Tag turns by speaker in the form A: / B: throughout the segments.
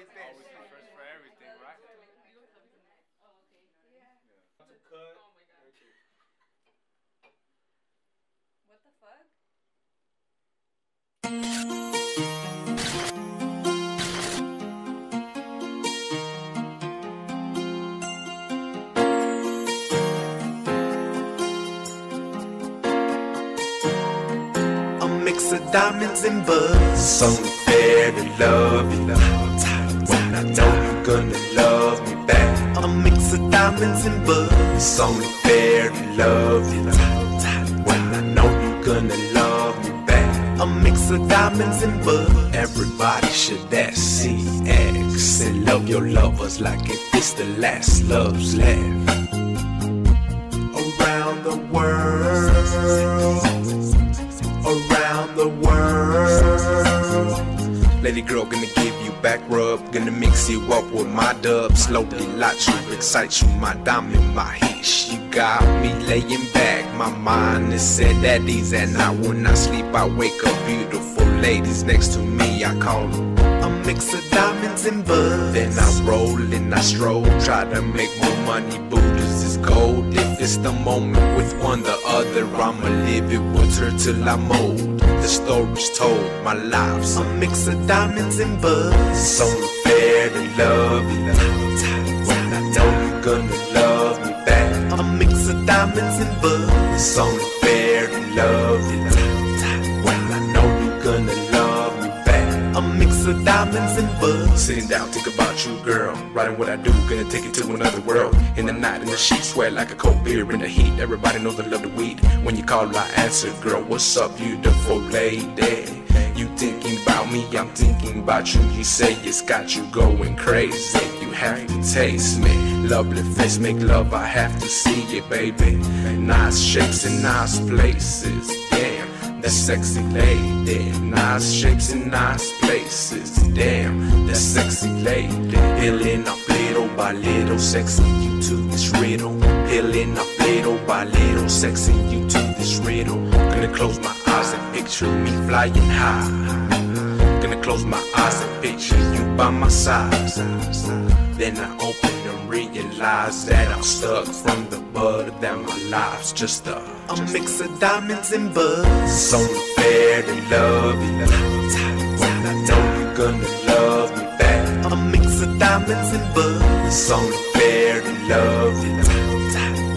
A: Always the first for everything, right?
B: What the fuck?
C: A mix of diamonds and buds. So fair to love you. When I know you're gonna love me back. A mix of diamonds and buds. It's only fair to love you. When I know you're gonna love me back. A mix of diamonds and buds. Everybody should ask CX and love your lovers like if it's the last love's left. Around the world around the world. Lady girl, gonna give you back rub, gonna mix you up with my dub. Slowly light you, excite you, my diamond, my heat. You got me laying back, my mind is set at ease. At night when I sleep, I wake up beautiful ladies next to me. I call them a mix of diamonds and buds. Then I and I stroll, try to make more money. Buddhas is gold. If it's the moment with one, the other, I'ma live it with her till I'm old. The story's told, my life's a mix of diamonds and buds. It's only fair to love you. When I know you're gonna love me back. A mix of diamonds and buds. It's only fair to love you. Diamonds and buds. Sitting down, think about you, girl. Writing what I do, gonna take it to another world. In the night, in the sheets, sweat like a cold beer in the heat. Everybody knows I love the weed. When you call, I answer, girl. What's up, beautiful lady? You thinking about me, I'm thinking about you. You say it's got you going crazy. You have to taste me. Lovely face, make love, I have to see it, baby. Nice shapes and nice places. Damn, the sexy lady. Nice shapes and nice places. Damn, the sexy lady. Peeling up little by little, sexing you to this riddle. Peeling up little by little, sexy you to this riddle. Gonna close my eyes and picture me flying high. Gonna close my eyes and picture you by my side. Then I open realize that I'm stuck from the bud that my life's just a, a mix of diamonds and buds. It's only fair to love you. When I know you're gonna love me back. A mix of diamonds and buds. It's only fair to love you.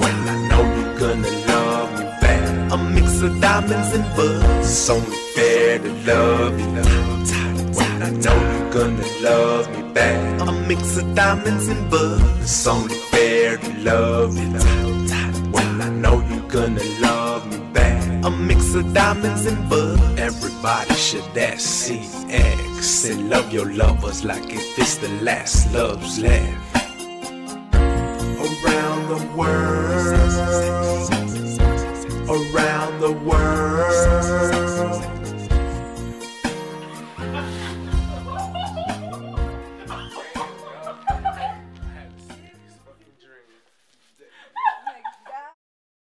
C: When I know you're gonna love me back. A mix of diamonds and buds. It's only fair to love you. I know you're gonna love me back. A mix of diamonds and buds. It's only fair to love you. When I know you're gonna love me back. A mix of diamonds and buds. Everybody should ask CX and love your lovers like if it's the last love's left. Around the world, around the world.